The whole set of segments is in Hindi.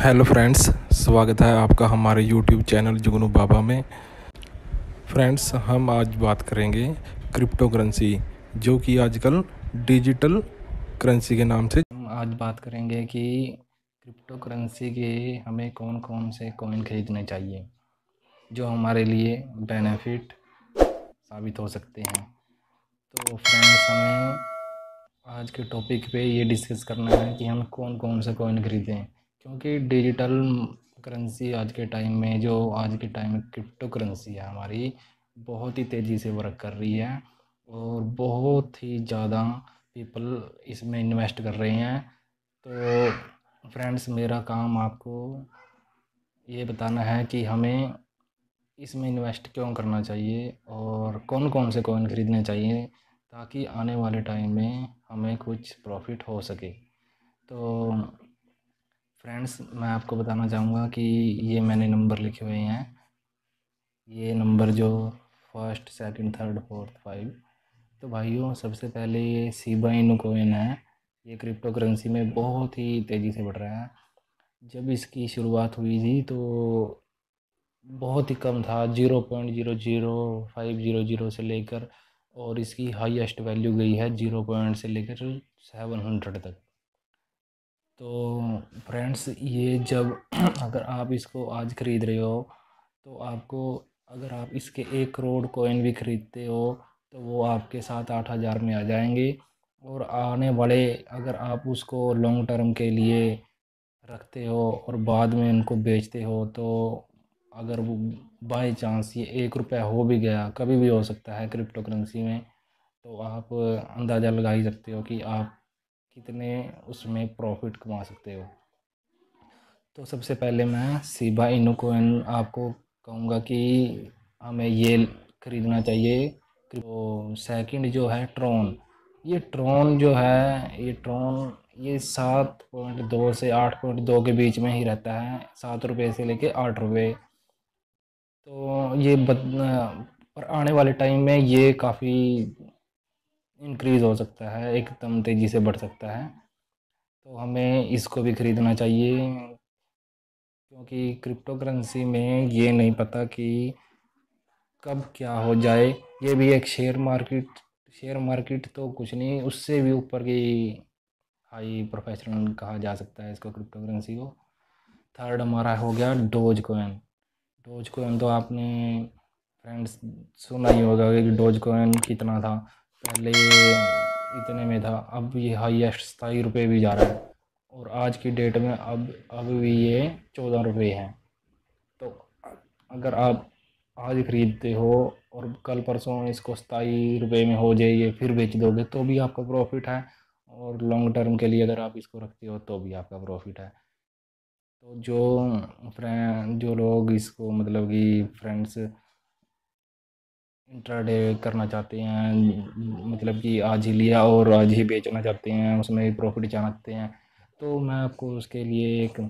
हेलो फ्रेंड्स, स्वागत है आपका हमारे यूट्यूब चैनल जुगनू बाबा में। फ्रेंड्स, हम आज बात करेंगे क्रिप्टो करेंसी जो कि आजकल डिजिटल करेंसी के नाम से हम आज बात करेंगे कि क्रिप्टो करेंसी के हमें कौन कौन से कॉइन ख़रीदने चाहिए, जो हमारे लिए बेनिफिट साबित हो सकते हैं। तो फ्रेंड्स, हमें आज के टॉपिक पे ये डिस्कस करना है कि हम कौन कौन से कॉइन ख़रीदें। क्योंकि डिजिटल करेंसी आज के टाइम में, जो आज के टाइम में क्रिप्टो करेंसी है हमारी, बहुत ही तेज़ी से वर्क कर रही है और बहुत ही ज़्यादा पीपल इसमें इन्वेस्ट कर रहे हैं। तो फ्रेंड्स मेरा काम आपको ये बताना है कि हमें इसमें इन्वेस्ट क्यों करना चाहिए और कौन कौन से कॉइन ख़रीदने चाहिए ताकि आने वाले टाइम में हमें कुछ प्रॉफिट हो सके। तो फ्रेंड्स, मैं आपको बताना चाहूँगा कि ये मैंने नंबर लिखे हुए हैं। ये नंबर जो first, second, third, fourth, five. तो भाइयों, सबसे पहले ये सीबा इनू कोइन है। ये क्रिप्टो करेंसी में बहुत ही तेज़ी से बढ़ रहा है। जब इसकी शुरुआत हुई थी तो बहुत ही कम था। Zero point zero zero five zero zero से लेकर और इसकी हाईएस्ट वैल्यू गई है ज़ीरो पॉइंट से लेकर सेवन हंड्रेड तक। तो फ्रेंड्स, ये जब अगर आप इसको आज ख़रीद रहे हो तो आपको अगर आप इसके एक करोड़ कोइन भी ख़रीदते हो तो वो आपके साथ आठ हज़ार में आ जाएँगे। और आने वाले अगर आप उसको लॉन्ग टर्म के लिए रखते हो और बाद में उनको बेचते हो तो अगर वो बाई चांस ये एक रुपया हो भी गया, कभी भी हो सकता है क्रिप्टो करेंसी में तो आप अंदाज़ा लगा ही सकते हो कि आप कितने उसमें प्रॉफिट कमा सकते हो? तो सबसे पहले मैं सीबा इनू आपको कहूँगा कि हमें ये ख़रीदना चाहिए। तो सेकंड जो है ट्रोन ये ट्रोन जो है, ये ट्रोन ये सात पॉइंट दो से आठ पॉइंट दो के बीच में ही रहता है, सात रुपये से लेके आठ रुपये तो ये बद पर आने वाले टाइम में ये काफ़ी इंक्रीज़ हो सकता है, एकदम तेज़ी से बढ़ सकता है। तो हमें इसको भी ख़रीदना चाहिए, क्योंकि क्रिप्टो करेंसी में ये नहीं पता कि कब क्या हो जाए। ये भी एक शेयर मार्केट शेयर मार्केट तो कुछ नहीं, उससे भी ऊपर की हाई प्रोफेशनल कहा जा सकता है इसको क्रिप्टो करेंसी को। थर्ड हमारा हो गया डोज कोइन डोज कोइन तो आपने फ्रेंड्स सुना ही होगा कि डोज कोइन कितना था। पहले इतने में था, अब ये हाईएस्ट सताई रुपये भी जा रहा है। और आज की डेट में अब अब भी ये चौदह रुपये हैं। तो अगर आप आज ख़रीदते हो और कल परसों इसको सताई रुपये में हो जाए ये फिर बेच दोगे तो भी आपका प्रॉफिट है। और लॉन्ग टर्म के लिए अगर आप इसको रखते हो तो भी आपका प्रॉफिट है। तो जो फ्रेंड जो लोग इसको मतलब कि फ्रेंड्स इंट्राडे करना चाहते हैं मतलब कि आज ही लिया और आज ही बेचना चाहते हैं, उसमें भी प्रॉफिट चाहते हैं। तो मैं आपको उसके लिए एक,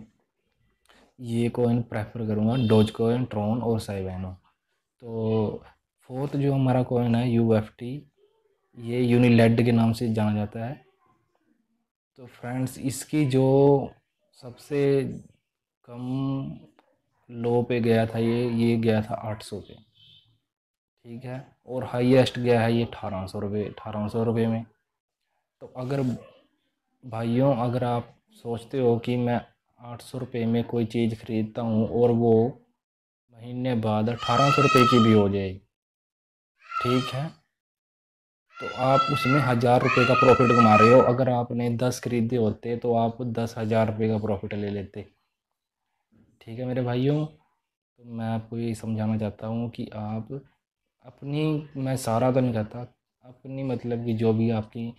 ये कोइन प्रेफर करूँगा डोज कोइन ट्रोन और साइवेनो तो फोर्थ जो हमारा कोइन है यू एफ़ टी ये यूनिलेड के नाम से जाना जाता है। तो फ्रेंड्स इसकी जो सबसे कम लो पे गया था ये ये गया था आठ सौ पे। ठीक है? और हाईएस्ट गया है ये अठारह सौ रुपये, अठारह सौ रुपये में। तो अगर भाइयों, अगर आप सोचते हो कि मैं आठ सौ रुपये में कोई चीज़ ख़रीदता हूँ और वो महीने बाद अठारह सौ रुपये की भी हो जाए ठीक है? तो आप उसमें हज़ार रुपये का प्रॉफिट कमा रहे हो। अगर आपने दस खरीदे होते तो आप दस हज़ार रुपये का प्रॉफिट ले लेते, ठीक है मेरे भाइयों? तो मैं आपको ये समझाना चाहता हूँ कि आप अपनी, मैं सारा तो नहीं कहता, अपनी मतलब कि जो भी आपकी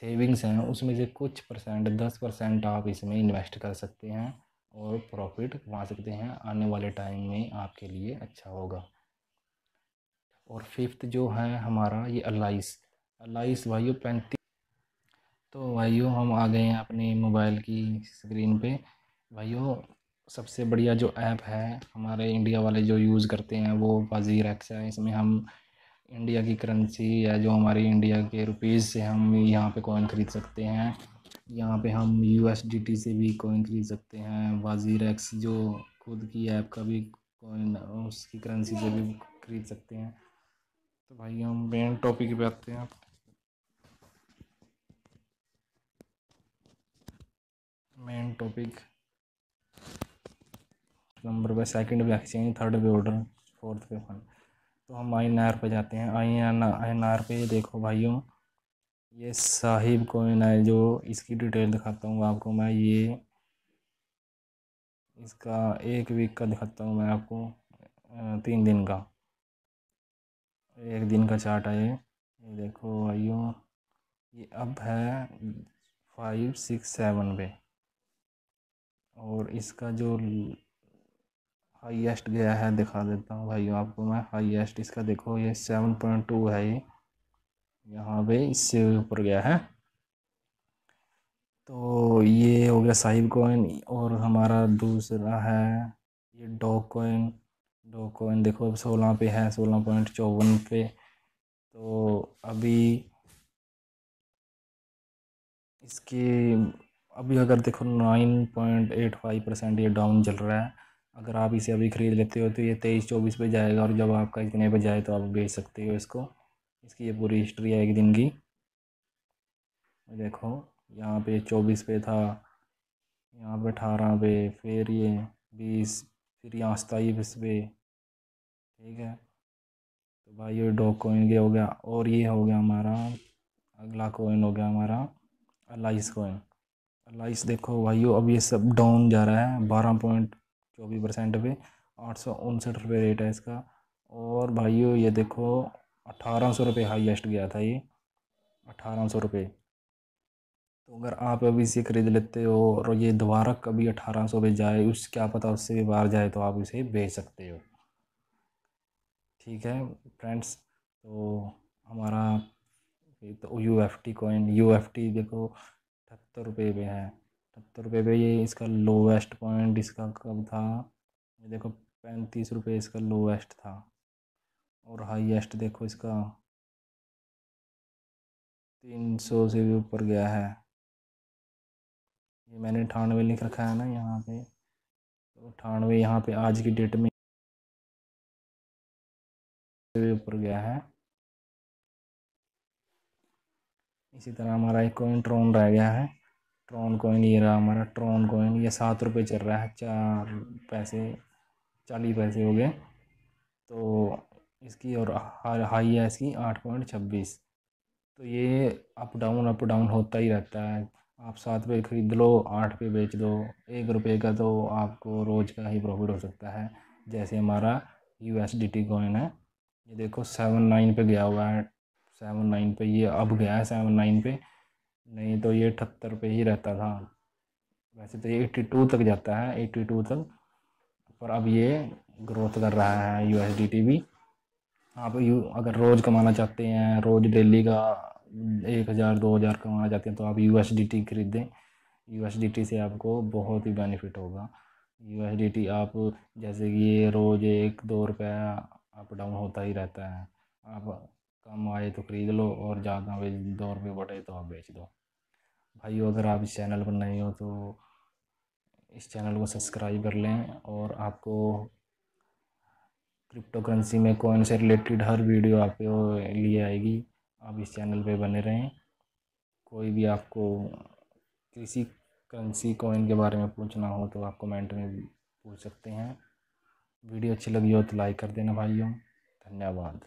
सेविंग्स हैं, उसमें से कुछ परसेंट दस परसेंट आप इसमें इन्वेस्ट कर सकते हैं और प्रॉफिट कमा सकते हैं आने वाले टाइम में आपके लिए अच्छा होगा। और फिफ्थ जो है हमारा, ये अलाइस अलाइस भाइयों, पैंतीस। तो भाइयों, हम आ गए हैं अपने मोबाइल की स्क्रीन पे। भाइयों सबसे बढ़िया जो ऐप है, हमारे इंडिया वाले जो यूज़ करते हैं, वो वज़ीर एक्स है। इसमें हम इंडिया की करेंसी या जो हमारी इंडिया के रुपीज़ से हम यहाँ पे कॉइन ख़रीद सकते हैं। यहाँ पे हम यूएसडीटी से भी कोइन खरीद सकते हैं। वाजीर एक्स जो खुद की ऐप का भी कोइन उसकी करेंसी से भी खरीद सकते हैं। तो भाई हम मेन टॉपिक पे आते हैं। मेन टॉपिक नंबर पे सेकंड पे एक्सचेंज थर्ड पे ऑर्डर फोर्थ पे फंड तो हम आई एन आर पे जाते हैं। I N I N R पे देखो भाइयों, ये साहिब कोइन है जो इसकी डिटेल दिखाता हूँ आपको, मैं ये इसका एक वीक का दिखाता हूँ मैं आपको तीन दिन का। एक दिन का चार्ट है ये। ये देखो भाइयों, ये अब है फाइव सिक्स सेवन पे। और इसका जो हाईएस्ट गया है, दिखा देता हूँ भाई आपको मैं, हाईएस्ट इसका देखो, ये सेवन पॉइंट टू है ये। यहाँ पे इससे ऊपर गया है। तो ये हो गया साहिब कोइन और हमारा दूसरा है ये डॉग कोइन डॉग कोइन देखो, अब सोलह पे है, सोलह पॉइंट चौवन पे। तो अभी इसकी, अभी अगर देखो nine point eight five percent ये डाउन चल रहा है। अगर आप इसे अभी ख़रीद लेते हो तो ये तेईस चौबीस पे जाएगा और जब आपका इतने पे जाए तो आप बेच सकते हो इसको। इसकी ये पूरी हिस्ट्री है एक दिन की। देखो, यहाँ पे चौबीस पे था, यहाँ पे अठारह पे, फिर ये बीस, फिर यहाँ सताईस पे, ठीक है। तो भाई ये डॉग कोइन ये हो गया और ये हो गया हमारा, अगला कोइन हो गया हमारा अलाइस कोइन अलाइस देखो भाई अब ये सब डाउन जा रहा है, बारह पॉइंट चौबीस परसेंट पे, आठ सौ उनसठ रुपये रेट है इसका। और भाइयों, ये देखो, अठारह सौ रुपये हाईएस्ट गया था ये, अठारह सौ रुपये तो अगर आप अभी इसे ख़रीद लेते हो और ये दोबारा कभी अठारह सौ पे जाए, उस क्या पता उससे भी बाहर जाए तो आप इसे बेच सकते हो। ठीक है फ्रेंड्स तो हमारा तो U F T coin U F T देखो, अठहत्तर रुपये पे है। अठहत्तर रुपये पे ये इसका लोवेस्ट पॉइंट इसका कब था? ये देखो, पैंतीस रुपये इसका लोवेस्ट था। और हाईएस्ट देखो इसका, तीन सौ से भी ऊपर गया है। ये मैंने अठानवे लिख रखा है ना यहाँ पे। तो अठानवे यहाँ पे आज की डेट में भी ऊपर गया है। इसी तरह हमारा एक कोइन ट्रोन रह गया है। ट्रॉन कोइन ये रहा, हमारा ट्रॉन कोइन ये सात रुपये चल रहा है, चार पैसे, चालीस पैसे हो गए। तो इसकी और हाई है इसकी आठ पॉइंट छब्बीस। तो ये अप डाउन अप डाउन होता ही रहता है। आप सात पे ख़रीद लो, आठ पे बेच दो, एक रुपये का तो आपको रोज़ का ही प्रॉफिट हो सकता है, जैसे हमारा U S D T coin है। ये देखो सेवन नाइन पे गया हुआ है सेवन नाइन पे, ये अब गया है सेवन नाइन पे। नहीं तो ये अठहत्तर पे ही रहता था। वैसे तो ये एट्टी टू तक जाता है एट्टी टू तक। पर अब ये ग्रोथ कर रहा है यू एस डी टी भी आप यू, अगर रोज़ कमाना चाहते हैं, रोज़ डेली का एक हज़ार, दो हज़ार कमाना चाहते हैं तो आप यू एस डी टी खरीदें। यू एस डी टी से आपको बहुत ही बेनिफिट होगा। यू एस डी टी आप, जैसे कि ये रोज़ एक, दो रुपया अप डाउन होता ही रहता है। आप कम आए तो ख़रीद लो और ज़्यादा वे दो रुपये बढ़े तो आप बेच दो। भाइयों अगर आप इस चैनल पर नए हो तो इस चैनल को सब्सक्राइब कर लें और आपको क्रिप्टो करेंसी में कॉइन से रिलेटेड हर वीडियो आपके लिए आएगी। आप इस चैनल पे बने रहें। कोई भी आपको किसी करेंसी कॉइन के बारे में पूछना हो तो आप कमेंट में पूछ सकते हैं। वीडियो अच्छी लगी हो तो लाइक कर देना भाइयों। धन्यवाद।